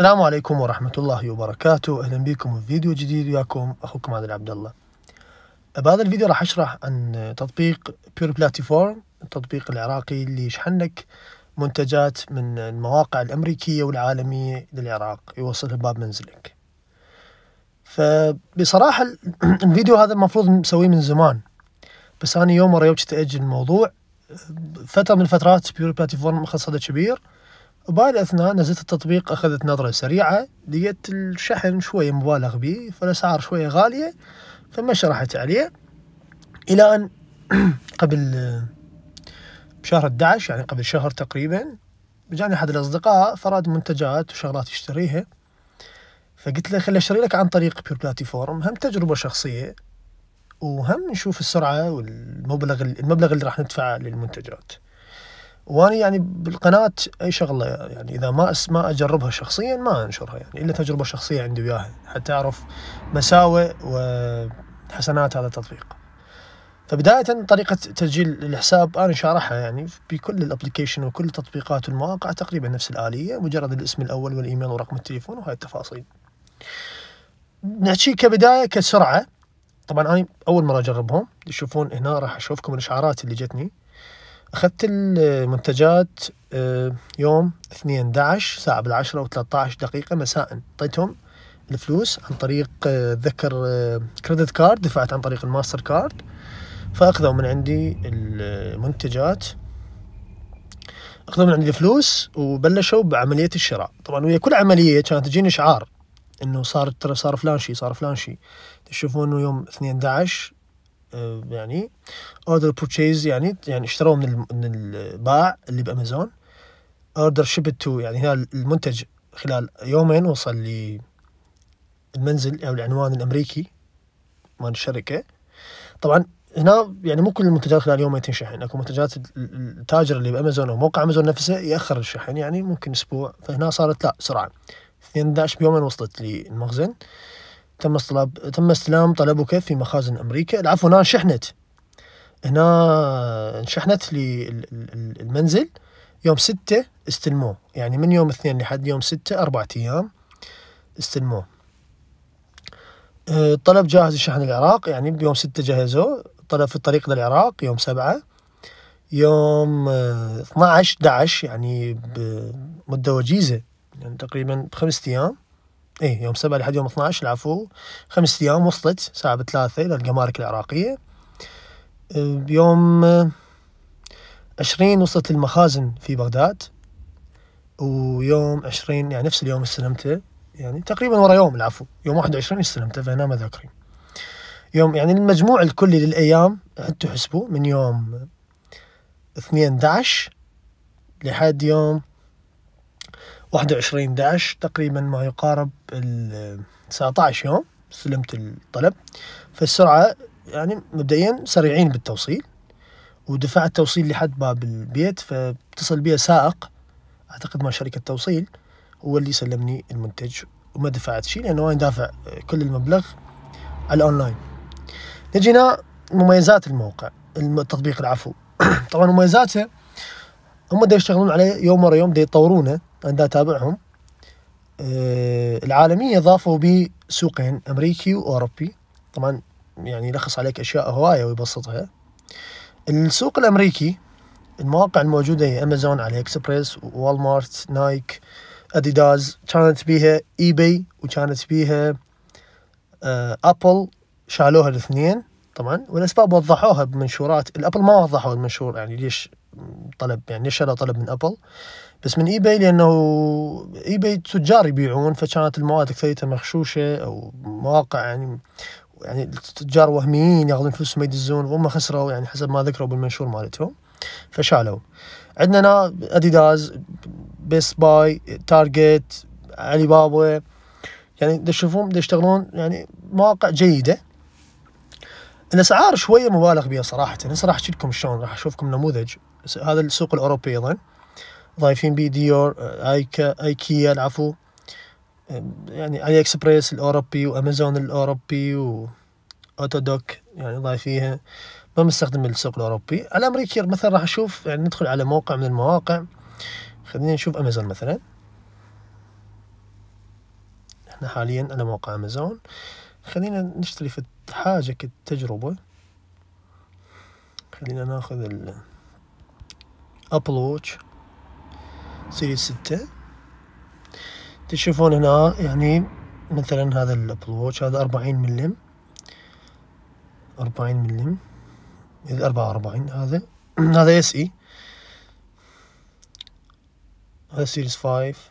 السلام عليكم ورحمة الله وبركاته. أهلا بكم في فيديو جديد وياكم أخوكم عادل عبد الله. بهذا الفيديو راح أشرح عن تطبيق Pure Platform التطبيق العراقي اللي يشحن لك منتجات من المواقع الأمريكية والعالمية للعراق يوصلها باب منزلك. فبصراحة الفيديو هذا المفروض مسويه من زمان. بس أنا يوم ورا يوم أجل الموضوع فترة من الفترات Pure Platform أخذ صدى كبير. وبهاي الأثناء نزلت التطبيق أخذت نظرة سريعة لقيت الشحن شوية مبالغ به فالأسعار شوية غالية فما شرحت عليه. إلى أن قبل بشهر 11 يعني قبل شهر تقريبا جاني أحد الأصدقاء فراد منتجات وشغلات يشتريها. فقلت له خلي أشتري لك عن طريق Pure Platform هم تجربة شخصية وهم نشوف السرعة والمبلغ المبلغ اللي راح ندفعه للمنتجات. وأنا يعني بالقناة أي شغلة يعني إذا ما ما أجربها شخصيا ما أنشرها يعني إلا تجربة شخصية عندي وياها حتى أعرف مساوئ وحسنات هذا التطبيق. فبداية طريقة تسجيل الحساب أنا شارحها يعني بكل الأبلكيشن وكل التطبيقات والمواقع تقريبا نفس الآلية مجرد الاسم الأول والإيميل ورقم التليفون وهاي التفاصيل. نحكي كبداية كسرعة طبعا أنا أول مرة أجربهم تشوفون هنا راح أشوفكم الإشعارات اللي جتني أخذت المنتجات آه، يوم 2 11 ساعة بالعشرة و13 دقيقة مساء. أعطيتهم الفلوس عن طريق اتذكر credit card دفعت عن طريق الماستر كارد. فأخذوا من عندي المنتجات. أخذوا من عندي الفلوس وبلشوا بعملية الشراء. طبعا ويا كل عملية كانت تجيني إشعار إنه صار ترى صار فلان شيء صار فلان شيء تشوفون إنه يوم 2 11 آه، يعني order purchased يعني يعني اشتروه من من البياع اللي بأمازون. order shipped to يعني هنا المنتج خلال يومين وصل لي المنزل أو العنوان الأمريكي مال الشركة. طبعا هنا يعني مو كل المنتجات خلال يومين تنشحن أكو منتجات التاجر اللي بأمازون أو موقع أمازون نفسه يأخر الشحن يعني ممكن أسبوع. فهنا صارت لا سرعة. 12 بيومين وصلت لي المخزن تم استلام تم استلام طلبك في مخازن أمريكا. العفو هنا شحنت هنا شحنت لي المنزل. يوم ستة استلموه. يعني من يوم اثنين لحد يوم ستة أربعة أيام استلموه. الطلب جاهز لشحن العراق. يعني بيوم ستة جهزوه. طلب في الطريق للعراق يوم سبعة. يوم 12 11 يعني بمدة وجيزة يعني تقريبا بخمسة أيام. إيه يوم 7 لحد يوم 12 العفو. خمس أيام وصلت ساعة بثلاثة إلى الجمارك العراقية. بيوم 20 وصلت للمخازن في بغداد. ويوم 20 يعني نفس اليوم استلمته يعني تقريبا ورا يوم العفو. يوم 21 استلمته فهنا ما ذاكرين يوم يعني المجموع الكلي للأيام أنتم حسبوا من يوم 2 11 لحد يوم 21 11 تقريبا ما يقارب ال 19 يوم استلمت الطلب. فالسرعة يعني مبدئيا سريعين بالتوصيل ودفعت توصيل لحد باب البيت فاتصل بي سائق أعتقد مع شركة توصيل هو اللي سلمني المنتج وما دفعت شيء لأنه أنا دافع كل المبلغ على الأونلاين. نجي مميزات الموقع التطبيق العفو. طبعا مميزاته هم دا يشتغلون عليه يوم ورا يوم دا يطورونه. أنا اتابعهم آه العالمية ضافوا بي سوقين أمريكي وأوروبي. طبعا يعني يلخص عليك أشياء هواية ويبسطها. السوق الأمريكي المواقع الموجودة هي أمازون AliExpress Walmart Nike Adidas. كانت بيها eBay وكانت بيها آه Apple. شالوها الاثنين طبعا والأسباب وضحوها بمنشورات. ال Apple ما وضحوا المنشور يعني ليش طلب يعني شالوا طلب من Apple. بس من eBay لأنه eBay تجار يبيعون فكانت المواد اكثريتها مغشوشة أو مواقع يعني يعني التجار وهميين يأخذون فلوسهم يدزون وهم خسروا يعني حسب ما ذكروا بالمنشور مالتهم فشالوا. عندنا Adidas Best Buy Target Alibaba يعني تشوفون يشتغلون يعني مواقع جيدة. الاسعار شوية مبالغ بها صراحة. هسه راح احكي لكم شلون راح أشوفكم نموذج. هذا السوق الأوروبي أيضا. ضايفين بي ديور ايكا ايكيا العفو يعني AliExpress الاوروبي وامازون الأوروبي و Autodoc يعني ضايفيها. ما مستخدم السوق الأوروبي. على أمريكا مثلا راح أشوف يعني ندخل على موقع من المواقع. خلينا نشوف امازون مثلا. إحنا حاليا على موقع امازون خلينا نشتري في حاجة كتجربة. خلينا ناخذ ال Apple Watch Series ستة. تشوفون هنا يعني مثلا هذا ال Apple Watch هذا أربعين ملم. أربعين ملم. أربعة وأربعين هذا. هذا SE هذا Series 5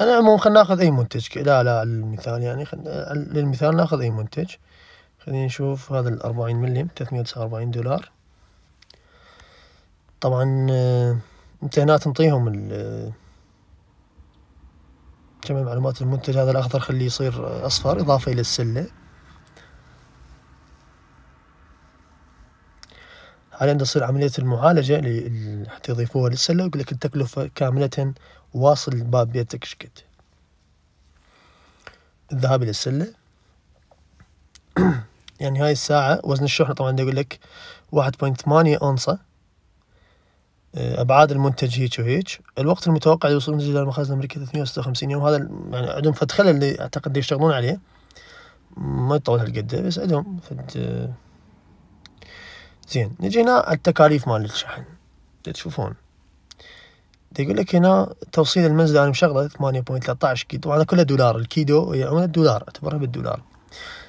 أنا عموما خلينا ناخذ أي منتج لا لا المثال يعني للمثال ناخذ أي منتج. خلينا نشوف هذا الأربعين ملم تلتمية وتسعة وأربعين دولار. طبعا آه، أنت هنا تنطيهم جميع معلومات المنتج. هذا الأخضر خليه يصير أصفر إضافة إلى السلة. حاليا تصير عملية المعالجة حتى يضيفوها للسلة. ويقول لك التكلفة كاملة واصل باب بيتك شكد الذهاب إلى السلة. يعني هاي الساعة وزن الشحنة طبعا يقول لك واحد بوينت ثمانية أونصة. آه، أبعاد المنتج هيك وهيك. الوقت المتوقع لوصول المنتج إلى المخازن الأمريكية 356 يوم. هذا يعني عندهم فد خلل اللي أعتقد يشتغلون عليه. ما يطول هالقد بس عندهم فد آه، زين. نجي هنا التكاليف مال الشحن. تشوفون. يقول لك هنا توصيل المنزل أنا مشغله 8.13 كيلو. طبعا كله دولار. الكيلو هي عملة دولار أعتبرها بالدولار.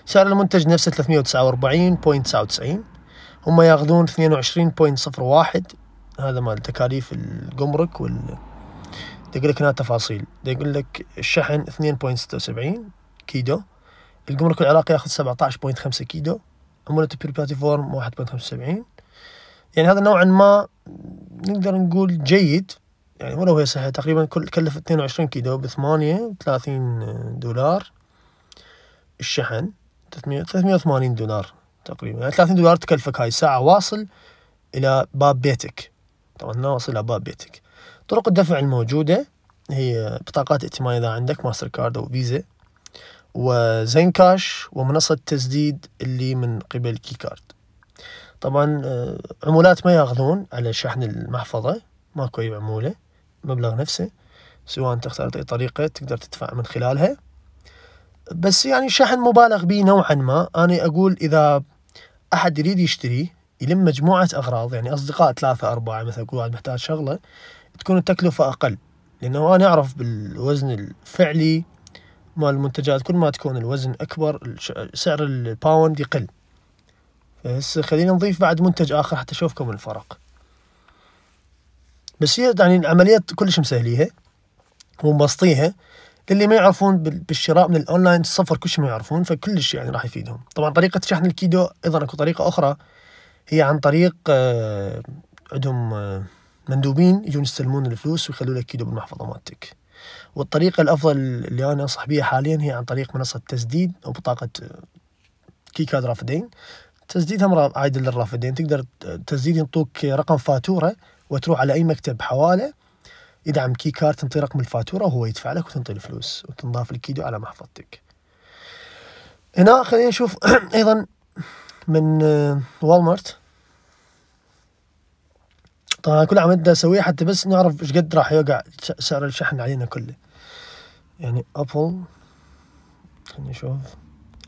سعر المنتج نفسه 349.99 هم ياخذون 22.01 هذا مال تكاليف الجمرك وال يقول لك هنا تفاصيل. يقول لك الشحن 2.76 كيلو. الجمرك العراقي ياخذ 17.5 كيلو. عمولة ال Pure Platform 1.75 يعني هذا نوعا ما نقدر نقول جيد. يعني ولو هي صحيح تقريبا كل كلف 22 كيلو ب 38 دولار. الشحن 380 دولار تقريبا. يعني 30 دولار تكلفك هاي الساعة. واصل إلى باب بيتك. طبعا هنا واصل إلى باب بيتك. طرق الدفع الموجودة هي بطاقات ائتمان إذا عندك ماستر كارد أو فيزا وزين كاش ومنصة تسديد اللي من قبل Qi Card. طبعا آه، عمولات ما يأخذون على شحن المحفظة. ماكو أي عمولة. المبلغ نفسه سواء أنت اخترت أي طريقة تقدر تدفع من خلالها. بس يعني شحن مبالغ به نوعا ما. أنا أقول إذا أحد يريد يشتري يلم مجموعة أغراض يعني أصدقاء ثلاثة أربعة مثلا كل واحد محتاج شغلة تكون التكلفة أقل. لأنه أنا أعرف بالوزن الفعلي مال المنتجات كل ما تكون الوزن أكبر سعر ال pound يقل. بس خلينا نضيف بعد منتج آخر حتى أشوفكم الفرق. بس هي يعني العمليات كلش مسهليها ومبسطيها للي ما يعرفون بالشراء من الأونلاين صفر كلش ما يعرفون فكلش يعني راح يفيدهم. طبعا طريقة شحن الكيدو أيضا أكو طريقة أخرى هي عن طريق آه عندهم آه مندوبين يجون يستلمون الفلوس ويخلوا لك كيدو بالمحفظة مالتك. والطريقة الأفضل اللي أنا أنصح بها حاليا هي عن طريق منصة تسديد أو بطاقة آه، كي كارد رافدين. تسديدها عايد للرافدين. تقدر تسديد ينطوك رقم فاتورة وتروح على أي مكتب حوالة يدعم كي كارد تنطي رقم الفاتورة وهو يدفع لك وتنطي الفلوس وتنضاف الكيدو على محفظتك. هنا خلينا نشوف أيضا من Walmart آه، طبعا كل عملية اسويها حتى بس نعرف إيش قد راح يوقع سعر الشحن علينا كله. يعني Apple خلينا نشوف.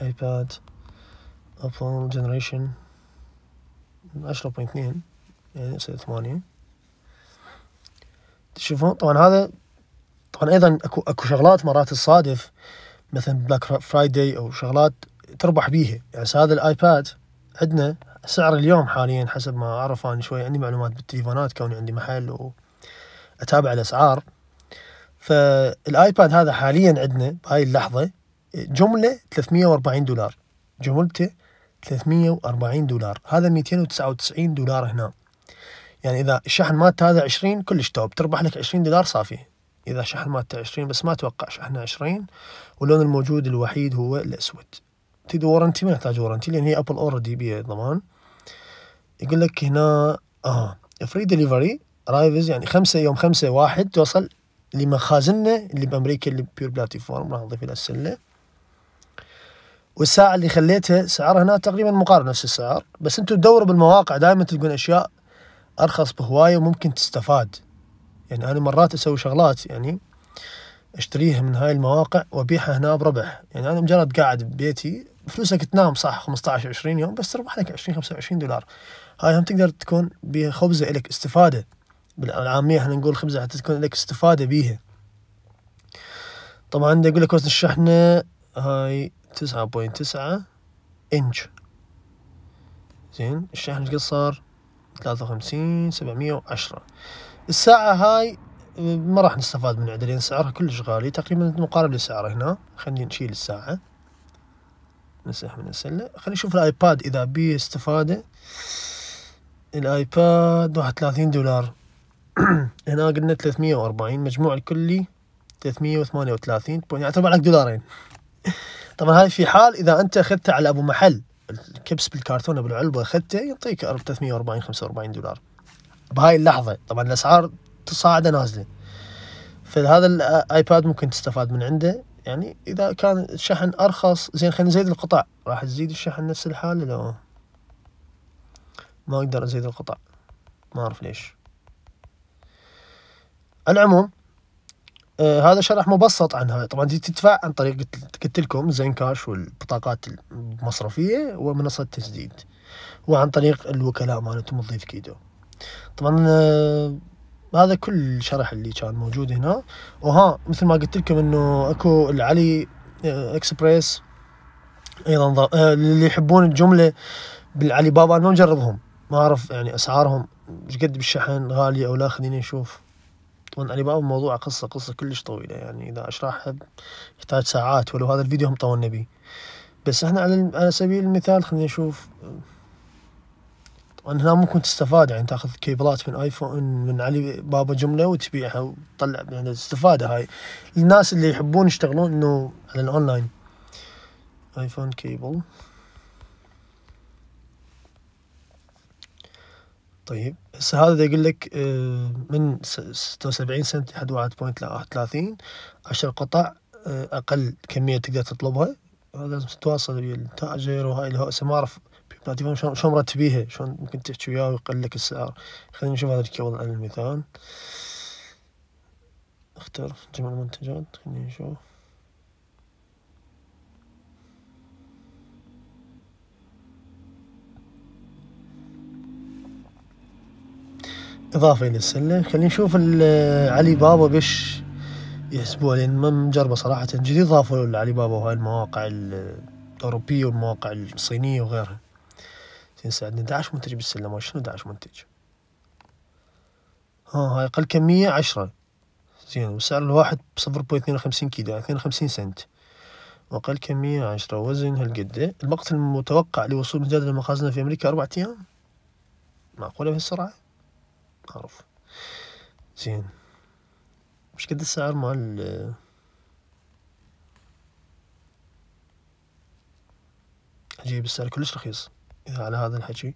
iPad Apple generation عشرة point اثنين يعني يصير ثمانية. تشوفون طبعا هذا طبعا أيضا أكو أكو شغلات مرات تصادف مثلا Black Friday أو شغلات تربح بيها. يعني هذا ال iPad عندنا سعر اليوم حاليا حسب ما أعرف أنا شوي عندي معلومات بالتليفونات كوني عندي محل وأتابع الأسعار. فال iPad هذا حاليا عندنا بهاي اللحظة جملة 340 دولار جملته 340 دولار. هذا 299 دولار هنا. يعني إذا الشحن مالته هذا 20 كلش top تربح لك 20 دولار صافي. إذا شحن مالته 20 بس ما أتوقع شحنه 20 واللون الموجود الوحيد هو الأسود. تريد warranty ما يحتاج warranty لأن هي Apple already بيها ضمان. يقول لك هنا آه free delivery arrives يعني خمسة يوم خمسة واحد توصل لمخازننا اللي بأمريكا اللي Pure Platform راح نضيف لها السلة. والساعة اللي خليتها سعرها هنا تقريبا مقارب نفس السعر بس أنتم تدوروا بالمواقع دائما تلقون أشياء أرخص بهواية وممكن تستفاد. يعني أنا مرات أسوي شغلات يعني أشتريها من هاي المواقع وأبيعها هنا بربح يعني أنا مجرد قاعد ببيتي فلوسك تنام صح 15 20 يوم بس تربح لك 20 25 دولار. هاي هم تقدر تكون بيها خبزة لك استفادة. بالعامية إحنا نقول خبزة حتى تكون لك استفادة بيها. طبعا عندي أقول لك وزن الشحنة هاي 9.9 إنش. زين الشحن صار؟ 53 710 الساعة هاي ما راح نستفاد من عندها لأن سعرها كلش غالي تقريبا مقارب لسعره هنا. خلينا نشيل الساعة. نمسح من السلة. خلينا نشوف الآيباد. إذا بيه استفادة الآيباد واحد وثلاثين دولار. هنا قلنا ثلاثمية وأربعين مجموع الكلي ثلاثمية وثمانية وثلاثين. يعني تبع لك دولارين. طبعا هاي في حال إذا أنت اخذته على أبو محل. الكبس بالكرتونه بالعلبة أخذته يعطيك 340 45 دولار. بهاي اللحظة. طبعا الأسعار تصاعدة نازلة. فهذا الايباد ممكن تستفاد من عنده. يعني إذا كان الشحن أرخص زين خلينا نزيد القطع. راح تزيد الشحن نفس الحالة لو ما أقدر أزيد القطع. ما أعرف ليش. العموم آه هذا شرح مبسط عن هاي طبعا تدفع عن طريق قلت لكم زين كاش والبطاقات المصرفية ومنصه تسديد وعن طريق الوكلاء مالتهم تضيف كيدو. طبعا آه هذا كل شرح اللي كان موجود هنا. وها مثل ما قلت لكم إنه أكو العلي آه إكسبريس أيضا آه اللي يحبون الجملة بالعلي بابا أنا ما مجربهم. ما أعرف يعني أسعارهم إيش قد بالشحن غالية أو لا خليني نشوف. طبعا علي بابا موضوع قصة قصة كلش طويلة يعني إذا أشرحها يحتاج ساعات ولو هذا الفيديو هم طولنا بيه بس إحنا على على سبيل المثال خلينا نشوف. طبعا هنا ممكن تستفاد يعني تأخذ كيبلات من iPhone من علي بابا جملة وتبيعها وتطلع يعني استفادة هاي. الناس اللي يحبون يشتغلون إنه على الأونلاين. iPhone cable. طيب هسه هذا يقول لك آه، من ستة وسبعين سنت لحد واحد point ثلاثين عشر قطع آه، أقل كمية تقدر تطلبها. لازم تتواصل ويا التاجر وهاي اللي Pure Platform شلون شلون مرتبيها شلون ممكن تحكي وياه ويقل لك السعر. خلينا نشوف هذا الكيبل على المثال. اختر جميع المنتجات خلينا نشوف. إضافة إلى السلة. خلينا نشوف علي بابا بيش يحسبوها لأن ما مجربة صراحة. جديد ضافوا لعلي بابا وهاي المواقع الأوروبية والمواقع الصينية وغيرها. زين عندنا 11 منتج بالسلة. شنو 11 منتج؟ ها هاي أقل كمية عشرة. زين وسعر الواحد بصفر بوينت اثنين وخمسين كيلو يعني اثنين وخمسين سنت. وأقل كمية عشرة. وزن هالقد الوقت المتوقع لوصول مزاد المخازن في أمريكا أربعة أيام؟ معقولة بهالسرعة؟ أعرف زين. مش قد السعر مال أجيب السعر كلش رخيص. إذا على هذا الحكي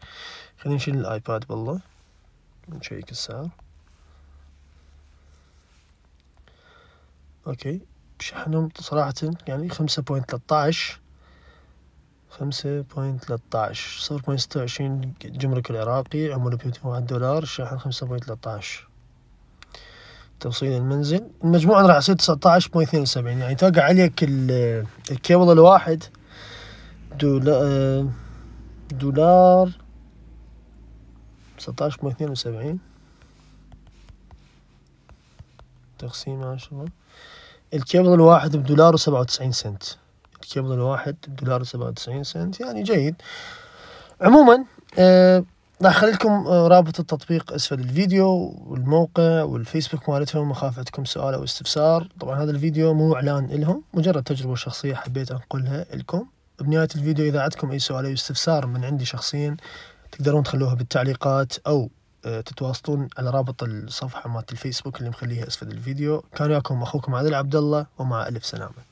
خلينا نشيل ال iPad بالله. ن check السعر. okay. بشحنهم صراحة يعني خمسة point ثلاثة خمسة point عشر. صفر point ستة وعشرين الجمرك العراقي عمولة Pure واحد دولار الشحن خمسة point عشر. توصيل المنزل. المجموع راح يصير تسعة عشر point اثنين وسبعين. يعني توقع عليك الكيبل الواحد. دولار دولار تسعة عشر point اثنين وسبعين. تقسيم عشرة. الكيبل الواحد بدولار وسبعة وتسعين سنت. الكيبل الواحد بدولار وسبعة وتسعين سنت. يعني جيد. عموما آه راح أخلي لكم آه، رابط التطبيق أسفل الفيديو والموقع والفيسبوك مالتهم مخاف عندكم سؤال أو استفسار. طبعا هذا الفيديو مو إعلان لهم مجرد تجربة شخصية حبيت أنقلها لكم بنهاية الفيديو إذا عندكم أي سؤال أو استفسار من عندي شخصيا تقدرون تخلوها بالتعليقات أو آه، تتواصلون على رابط الصفحة مالت الفيسبوك اللي مخليها أسفل الفيديو. كان وياكم أخوكم عادل عبد الله ومع ألف سلامة.